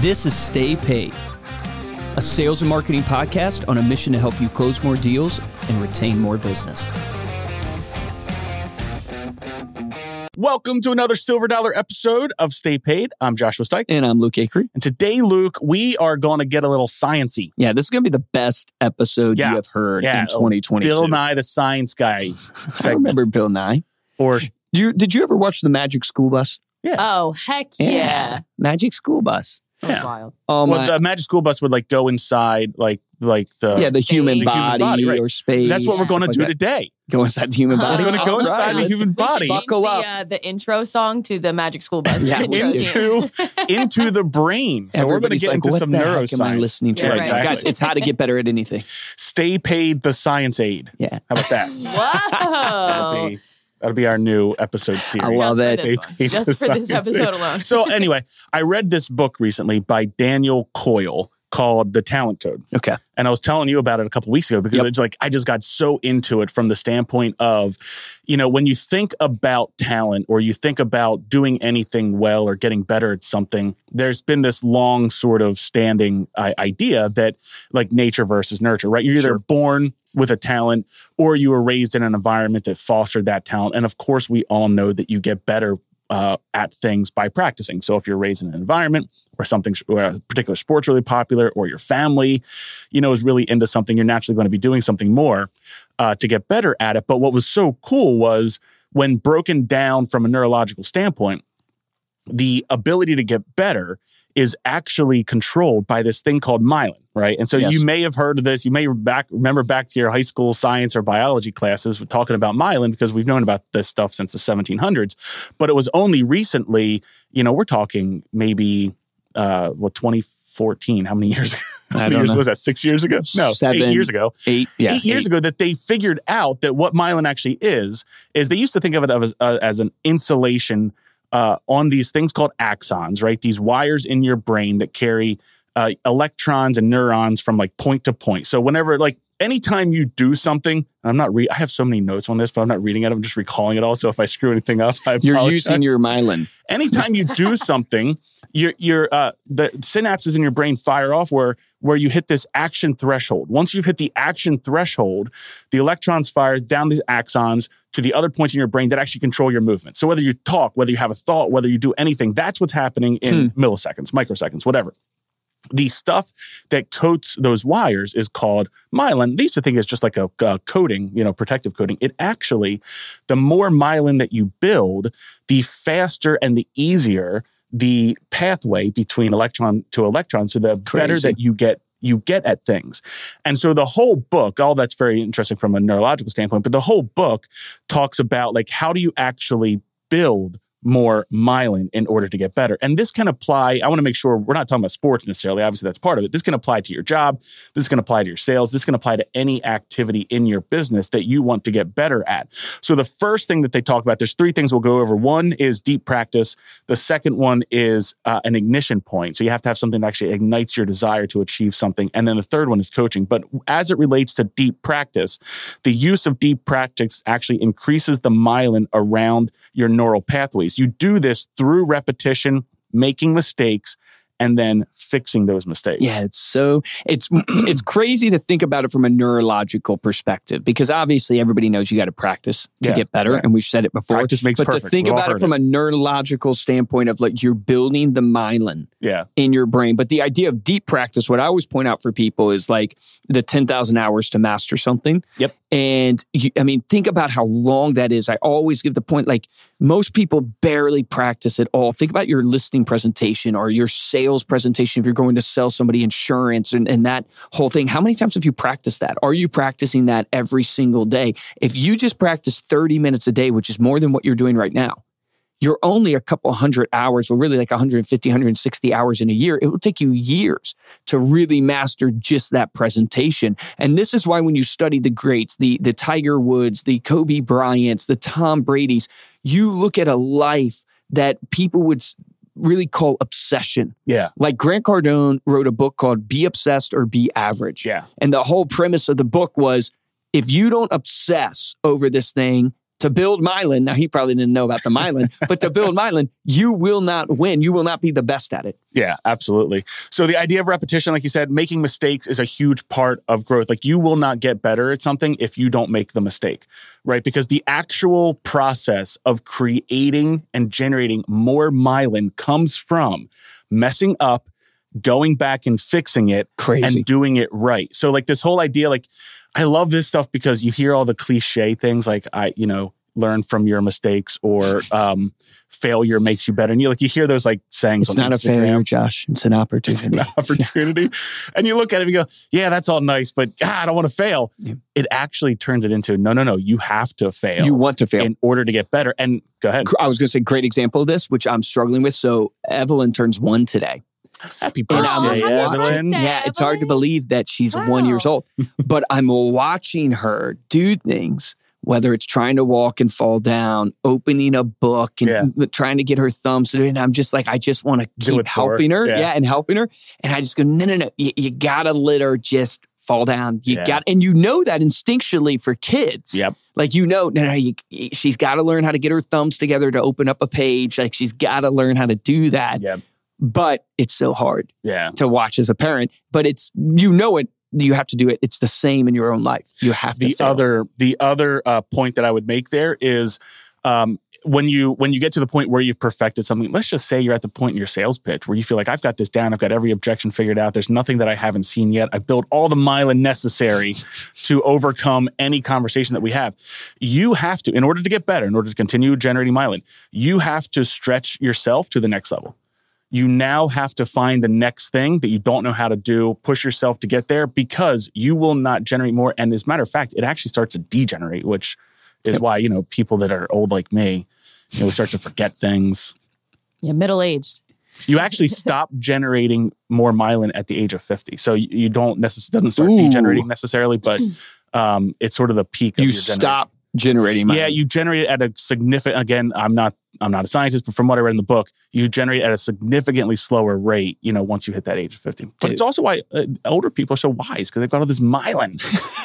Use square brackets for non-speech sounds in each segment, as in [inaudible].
This is Stay Paid, a sales and marketing podcast on a mission to help you close more deals and retain more business. Welcome to another Silver Dollar episode of Stay Paid. I'm Joshua Stike. And I'm Luke Acree. And today, Luke, we are going to get a little sciency. Yeah, this is going to be the best episode Yeah. you have heard Yeah, in 2022. Bill Nye, the science guy. [laughs] I remember Bill Nye. Or You, did you ever watch the Magic School Bus? Yeah. Oh, heck yeah. Magic School Bus. That was Yeah. wild. Oh well, my. the magic school bus would like go inside, like like the. yeah, the space. human The human body, body, right. or space. That's what we're going to do like today. Go inside the human body. We're gonna go All inside the human body. change Buckle the, up. Uh, the intro song to the Magic School Bus. [laughs] Yeah, we intro should. tune. Into into the brain. So we're going to get like, into what some the heck neuroscience. Am I listening to Yeah, right right. Exactly. Guys, it's how to get better at anything. Stay paid the science aid. Yeah. How about that? [laughs] Whoa. That'll be our new episode series. I love Just it. for this one. Just for this episode alone. So anyway, I read this book recently by Daniel Coyle called The Talent Code. Okay. And I was telling you about it a couple weeks ago because Yep. it's like I just got so into it from the standpoint of, you know, when you think about talent or you think about doing anything well or getting better at something, there's been this long sort of standing uh, idea that like nature versus nurture, right? You're either Sure. born with a talent or you were raised in an environment that fostered that talent. And of course, we all know that you get better uh, at things by practicing. So if you're raised in an environment where something, where a particular sport's really popular, or your family, you know, is really into something, you're naturally going to be doing something more uh, to get better at it. But what was so cool was when broken down from a neurological standpoint, the ability to get better is actually controlled by this thing called myelin, right? And so Yes. you may have heard of this. You may back remember back to your high school science or biology classes talking about myelin because we've known about this stuff since the 1700s. But it was only recently, you know, we're talking maybe uh what 2014. How many years? How [laughs] I many don't years know. was that? Six years ago? No, Seven. eight years ago Eight. Yeah. eight years ago that they figured out that what myelin actually is is they used to think of it as, uh, as an insulation uh, on these things called axons right these wires in your brain that carry uh, electrons and neurons from like point to point so whenever like anytime you do something i'm not re- i have so many notes on this but i'm not reading it i'm just recalling it all so if i screw anything up I You're apologize using your myelin. anytime you do [laughs] something, your your uh, the synapses in your brain fire off where where you hit this action threshold. Once you've hit the action threshold, the electrons fire down these axons to the other points in your brain that actually control your movement. So whether you talk, whether you have a thought, whether you do anything, that's what's happening in milliseconds, microseconds, whatever. The stuff that coats those wires is called myelin. They used to think it's just like a, a coating, you know, protective coating. It actually, the more myelin that you build, the faster and the easier the pathway between electron to electron. So the better that you get you get at things. And so the whole book, all that's very interesting from a neurological standpoint, but the whole book talks about like how do you actually build more myelin in order to get better. And this can apply, I want to make sure we're not talking about sports necessarily. Obviously, that's part of it. This can apply to your job. This can apply to your sales. This can apply to any activity in your business that you want to get better at. So the first thing that they talk about, there's three things we'll go over. One is deep practice. The second one is uh, an ignition point. So you have to have something that actually ignites your desire to achieve something. And then the third one is coaching. But as it relates to deep practice, the use of deep practice actually increases the myelin around your neural pathways. You do this through repetition, making mistakes, and then fixing those mistakes. Yeah, it's so it's [clears throat] it's crazy to think about it from a neurological perspective because obviously everybody knows you got to practice to Yeah, get better, yeah. and we've said it before. Practice makes but perfect. to think We've about it from a neurological standpoint of like you're building the myelin Yeah. in your brain. But the idea of deep practice, what I always point out for people is like the 10,000 hours to master something. Yep. And you, I mean, think about how long that is. I always give the point like most people barely practice at all. Think about your listing presentation or your sales presentation if you're going to sell somebody insurance and, and that whole thing. How many times have you practiced that? Are you practicing that every single day? If you just practice 30 minutes a day, which is more than what you're doing right now, you're only a couple hundred hours, well, really like 150, 160 hours in a year. It will take you years to really master just that presentation. And this is why when you study the greats, the, the Tiger Woods, the Kobe Bryants, the Tom Brady's, you look at a life that people would really call obsession. Yeah. Like Grant Cardone wrote a book called Be Obsessed or Be Average. Yeah. And the whole premise of the book was if you don't obsess over this thing, to build myelin, now he probably didn't know about the myelin, [laughs] but to build myelin, you will not win. You will not be the best at it. Yeah, absolutely. So the idea of repetition, like you said, making mistakes is a huge part of growth. Like you will not get better at something if you don't make the mistake, right? Because the actual process of creating and generating more myelin comes from messing up, going back and fixing it, Crazy. and doing it right. So like this whole idea, like I love this stuff because you hear all the cliche things like I, you know, learn from your mistakes or [laughs] um failure makes you better. And you like you hear those like sayings It's on not a failure, Josh. It's an opportunity. [laughs] It's an opportunity. and you look at it and you go, yeah, that's all nice, but God, I don't want to fail. Yeah. It actually turns it into no, no, no, you have to fail You want to fail. in order to get better. And go ahead. I was going to say, great example of this, which I'm struggling with. So Evelyn turns one today. Happy And I'm birthday, happy Evelyn. birthday. Yeah, it's hard to believe that she's one years old. but I'm watching her do things, whether it's trying to walk and fall down, opening a book and Yeah. trying to get her thumbs to it. And I'm just like, I just want to keep it for her. helping her. Yeah. Yeah. and helping her. And I just go, no, no, no. You, you gotta let her just fall down. You Yeah. got, and you know that instinctually for kids. Yep. Like you know, no, no, you, she's got to learn how to get her thumbs together to open up a page. Like she's got to learn how to do that. Yep. But it's so hard Yeah. to watch as a parent. But it's you know it. You have to do it. It's the same in your own life. You have to. the fail. other the other uh, point that I would make there is um, when you when you get to the point where you've perfected something. Let's just say you're at the point in your sales pitch where you feel like I've got this down. I've got every objection figured out. There's nothing that I haven't seen yet. I've built all the myelin necessary [laughs] to overcome any conversation that we have. You have to, in order to get better, in order to continue generating myelin, you have to stretch yourself to the next level you now have to find the next thing that you don't know how to do, push yourself to get there because you will not generate more. And as a matter of fact, it actually starts to degenerate, which is why, you know, people that are old like me, you know, we start to forget things. Yeah, middle aged. You actually [laughs] stop generating more myelin at the age of 50. So you, you don't necessarily, doesn't start Ooh. degenerating necessarily, but um, it's sort of the peak of you your generation. stop generating money. Yeah, you generate at a significant. Again, I'm not. I'm not a scientist, but from what I read in the book, you generate at a significantly slower rate. You know, once you hit that age of 50. But Dude. it's also why uh, older people are so wise because they've got all this myelin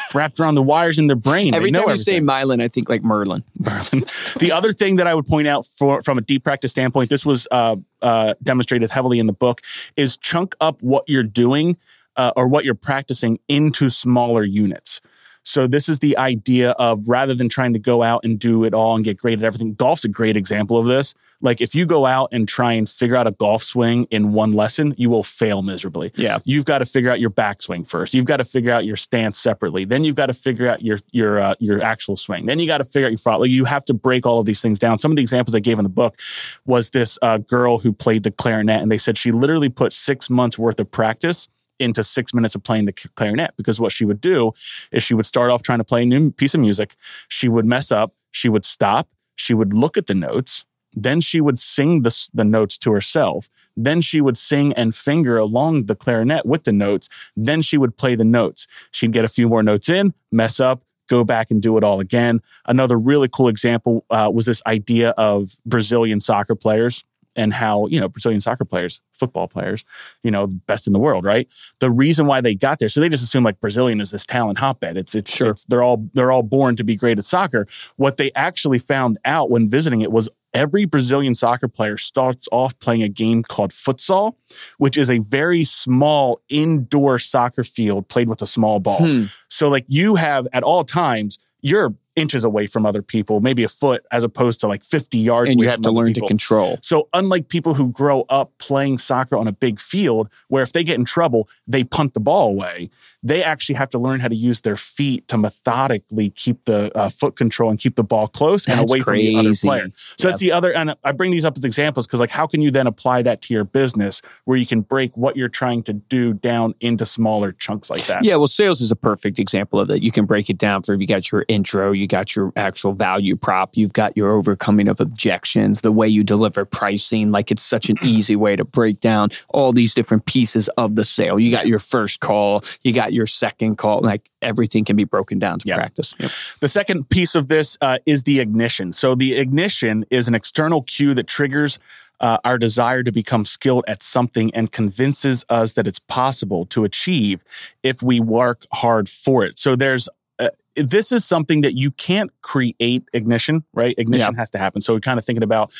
[laughs] wrapped around the wires in their brain. Every time you say myelin, I think like Merlin. [laughs] Merlin. the other thing that I would point out for from a deep practice standpoint, this was uh, uh, demonstrated heavily in the book, is chunk up what you're doing uh, or what you're practicing into smaller units. So this is the idea of rather than trying to go out and do it all and get great at everything. Golf's a great example of this. Like if you go out and try and figure out a golf swing in one lesson, you will fail miserably. Yeah. You've got to figure out your backswing first. You've got to figure out your stance separately. Then you've got to figure out your your uh, your actual swing. Then you got to figure out your front. Like you have to break all of these things down. Some of the examples I gave in the book was this uh, girl who played the clarinet, and they said she literally put six months worth of practice into six minutes of playing the clarinet because what she would do is she would start off trying to play a new piece of music. She would mess up. She would stop. She would look at the notes. Then she would sing the, the notes to herself. Then she would sing and finger along the clarinet with the notes. Then she would play the notes. She'd get a few more notes in, mess up, go back and do it all again. Another really cool example uh, was this idea of Brazilian soccer players and how, you know, Brazilian soccer players, football players, you know, best in the world, right? The reason why they got there, so they just assume like Brazilian is this talent hotbed. It's it's, Sure. it's they're all they're all born to be great at soccer. What they actually found out when visiting it was every Brazilian soccer player starts off playing a game called futsal, which is a very small indoor soccer field played with a small ball. Hmm. So like you have at all times, you're inches away from other people, maybe a foot, as opposed to like 50 yards. And you have to learn to control. So unlike people who grow up playing soccer on a big field, where if they get in trouble, they punt the ball away, they actually have to learn how to use their feet to methodically keep the uh, foot control and keep the ball close and That's away from the other player. So that's the other, and I bring these up as examples because, like, how can you then apply that to your business where you can break what you're trying to do down into smaller chunks like that? Yeah, well, sales is a perfect example of that. You can break it down for you got your intro, you got your actual value prop, you've got your overcoming of objections, the way you deliver pricing. Like it's such an easy way to break down all these different pieces of the sale. You got your first call, you got your second call, like everything can be broken down to Yeah. practice. Yep. The second piece of this uh, is the ignition. So, the ignition is an external cue that triggers uh, our desire to become skilled at something and convinces us that it's possible to achieve if we work hard for it. So, there's this is something that you can't create ignition, right? Ignition has to happen. So we're kind of thinking about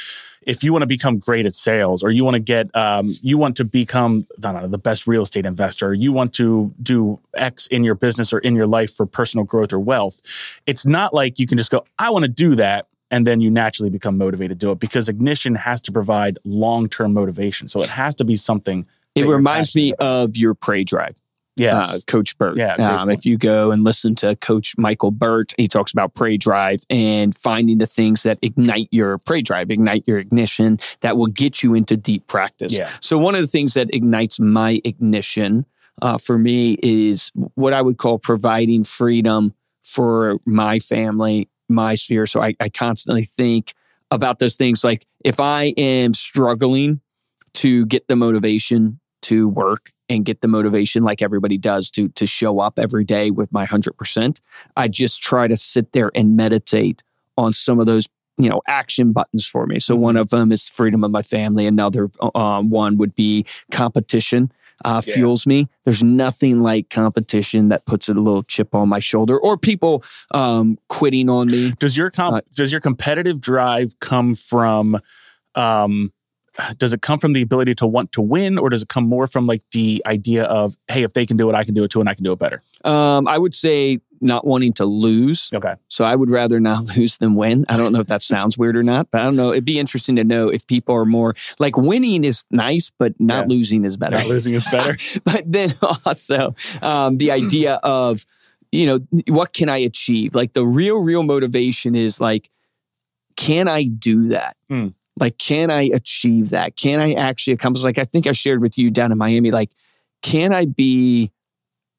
if you want to become great at sales or you want to get um, you want to become know, the best real estate investor or you want to do x in your business or in your life for personal growth or wealth it's not like you can just go i want to do that and then you naturally become motivated to do it because ignition has to provide long-term motivation so it has to be something It reminds me about. of your Prey Drive. Yes uh, Coach Burt. Yeah, Um, if you go and listen to Coach Michael Burt, he talks about Prey Drive and finding the things that ignite your Prey Drive, ignite your ignition that will get you into deep practice. Yeah. So, one of the things that ignites my ignition uh, for me is what I would call providing freedom for my family, my sphere. So, I, I constantly think about those things like if I am struggling to get the motivation to work and get the motivation like everybody does to to show up every day with my 100%, I just try to sit there and meditate on some of those you know action buttons for me. So one of them is freedom of my family. Another um, one would be competition. Uh, Yeah. fuels me. There's nothing like competition that puts a little chip on my shoulder, or people um, quitting on me. Does your comp- Uh, does your competitive drive come from um does it come from the ability to want to win or does it come more from like the idea of hey if they can do it I can do it too and I can do it better? Um, I would say not wanting to lose. Okay. So I would rather not [laughs] lose than win. I don't know if that sounds weird or not, but I don't know. It'd be interesting to know if people are more like winning is nice, but not Yeah. losing is better. Not losing is better. [laughs] but then [laughs] also um, the idea of you know what can I achieve? Like the real, real motivation is like, can I do that? Hmm. Like, can I achieve that? Can I actually accomplish? Like, I think I shared with you down in Miami. Like, can I be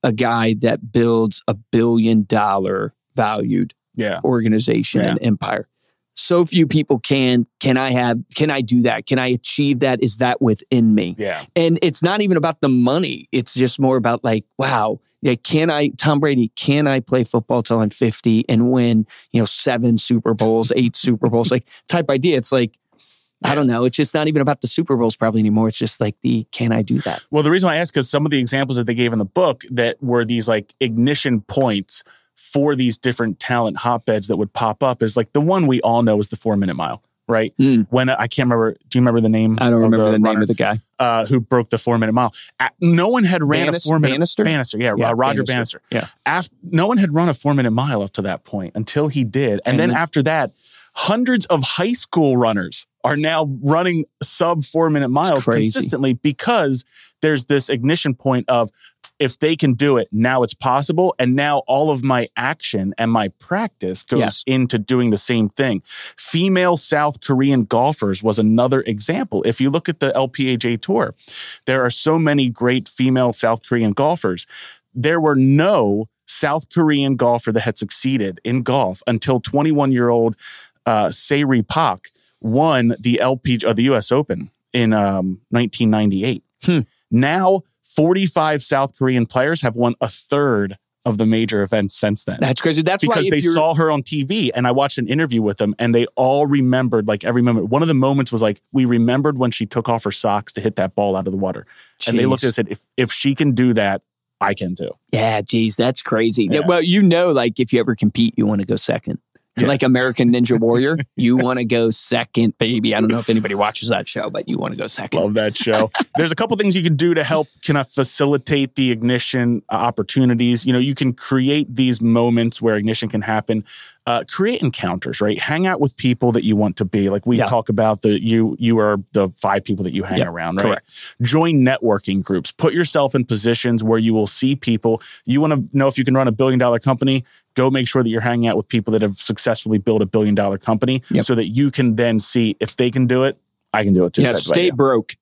a guy that builds a billion dollar valued yeah. organization Yeah. and empire. So few people can. Can I have? Can I do that? Can I achieve that? Is that within me? Yeah. And it's not even about the money. It's just more about like, wow, yeah, can I, Tom Brady, can I play football till I'm 50 and win, you know, seven Super Bowls, eight Super Bowls? Like type idea. It's like, I don't know. It's just not even about the Super Bowls probably anymore. It's just like the can I do that? Well, the reason why I asked because some of the examples that they gave in the book that were these like ignition points for these different talent hotbeds that would pop up is like the one we all know is the four minute mile, right? Mm. When I can't remember, do you remember the name? I don't remember the, name of the guy. uh, who broke the four minute mile. Uh, No one had ran Bannis- a four minute Bannister? Bannister, yeah, Yeah, uh, Roger Bannister. Bannister. Yeah. Af- no one had run a four minute mile up to that point until he did, and, And then- after that, hundreds of high school runners are now running sub four minute miles consistently because there's this ignition point of if they can do it, now it's possible. And now all of my action and my practice goes Yes. into doing the same thing. Female South Korean golfers was another example. If you look at the LPGA tour, there are so many great female South Korean golfers. There were no South Korean golfer that had succeeded in golf until 21 year old uh, Se Ri Pak won the LPG or the US Open in um, 1998. Hmm. Now, 45 South Korean players have won a third of the major events since then That's crazy. That's because they you're, saw her on TV and I watched an interview with them and they all remembered like every moment. One of the moments was like, we remembered when she took off her socks to hit that ball out of the water. And they looked at us and said, if, if she can do that, I can too. Yeah, geez, that's crazy. Yeah. Well, you know, like if you ever compete, you want to go second. Yeah. Like American Ninja Warrior, you want to go second, baby. I don't know if anybody watches that show, but you want to go second. Love that show. There's a couple things you can do to help kind of facilitate the ignition uh, opportunities. You know, you can create these moments where ignition can happen. Uh, create encounters, right? Hang out with people that you want to be. Like we Yeah. talk about the you you are the five people that you hang Yeah, around, right? correct. Join networking groups. Put yourself in positions where you will see people. You want to know if you can run a billion dollar company. Go make sure that you're hanging out with people that have successfully built a billion dollar company, Yep. so that you can then see if they can do it. I can do it too. yeah, stay broke.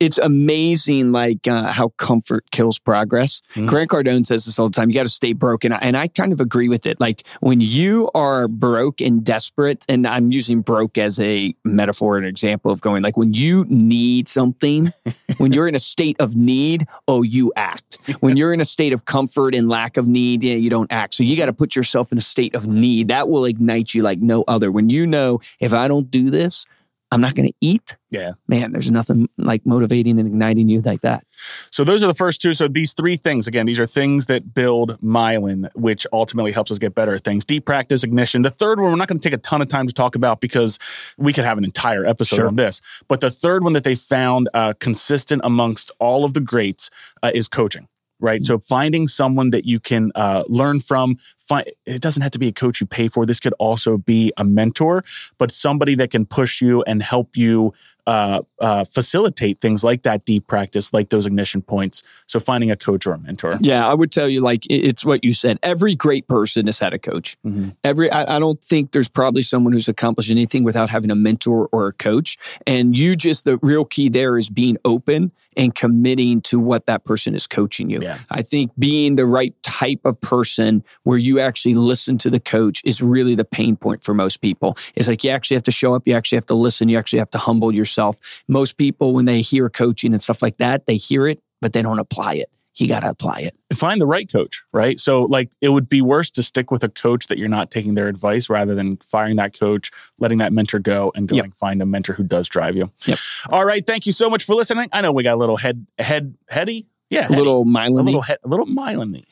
It's amazing, like uh, how comfort kills progress. Mhm. Grant Cardone says this all the time. You got to stay broke, and I, and I kind of agree with it. Like when you are broke and desperate, and I'm using broke as a metaphor, and example of going like when you need something, [laughs] when you're in a state of need, oh, you act. When you're in a state of comfort and lack of need, yeah, you don't act. So you got to put yourself in a state of need. That will ignite you like no other. When you know if I don't do this, I'm not going to eat. Yeah. Man, there's nothing like motivating and igniting you like that. So those are the first two. So these three things, again, these are things that build myelin, which ultimately helps us get better at things. Deep practice, ignition. The third one, we're not going to take a ton of time to talk about because we could have an entire episode Sure. on this. But the third one that they found uh, consistent amongst all of the greats uh, is coaching. Right. So finding someone that you can uh, learn from, find, it doesn't have to be a coach you pay for. This could also be a mentor, but somebody that can push you and help you uh, uh, facilitate things like that deep practice, like those ignition points. So finding a coach or a mentor. Yeah, I would tell you like it's what you said. Every great person has had a coach. Mhm. Every I, I don't think there's probably someone who's accomplished anything without having a mentor or a coach. And you just the real key there is being open and committing to what that person is coaching you. Yeah. I think being the right type of person where you actually listen to the coach is really the pain point for most people. It's like you actually have to show up, you actually have to listen, you actually have to humble yourself. Most people, when they hear coaching and stuff like that, they hear it, but they don't apply it. You got to apply it. Find the right coach, right? So, like, it would be worse to stick with a coach that you're not taking their advice rather than firing that coach, letting that mentor go, and going Yep. find a mentor who does drive you. Yep. All right. Thank you so much for listening. I know we got a little head, head, heady. Yeah. A little a little head, a little myelin.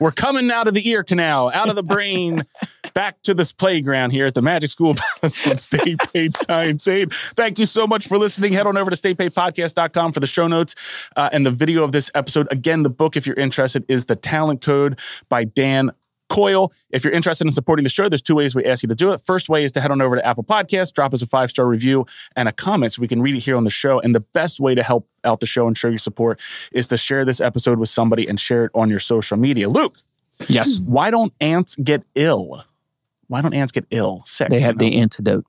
We're coming out of the ear canal, out of the brain, [laughs] back to this playground here at the Magic School [laughs] Palace on Stay Paid Science Aid. Thank you so much for listening. Head on over to staypaidpodcast.com for the show notes uh, and the video of this episode. Again, the book, if you're interested, is The Talent Code by Dan Coyle. If you're interested in supporting the show, there's two ways we ask you to do it. First way is to head on over to Apple Podcasts, drop us a five star review and a comment so we can read it here on the show. And the best way to help out the show and show your support is to share this episode with somebody and share it on your social media. Luke, Yes. why don't ants get ill? Why don't ants get ill? Sick. They have you know? the antidote.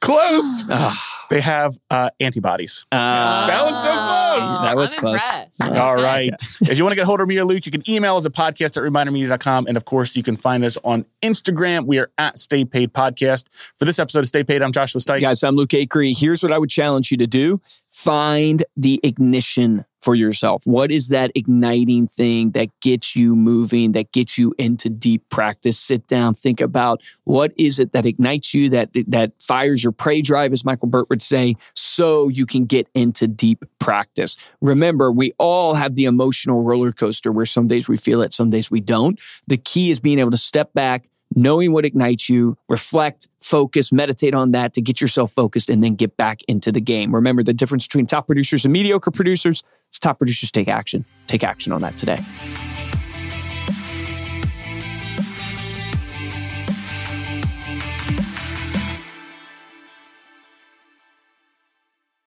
close. Ah, They have uh, antibodies. ah. That was so close. That was I'm close. impressed. All That's All good. if you want to get hold of me or Luke, you can email us at podcast at remindermedia.com. And of course, you can find us on Instagram. We are at Stay Paid Podcast. For this episode of Stay Paid, I'm Joshua Stike. Guys, I'm Luke Acree. Here's what I would challenge you to do find the ignition for yourself. What is that igniting thing that gets you moving, that gets you into deep practice? Sit down, think about what is it that ignites you, that that fires your prey drive, as Michael Burt would say, so you can get into deep practice. Remember, we all have the emotional roller coaster where some days we feel it, some days we don't. The key is being able to step back, knowing what ignites you, reflect, focus, meditate on that to get yourself focused and then get back into the game. Remember the difference between top producers and mediocre producers is top producers take action. Take action on that today.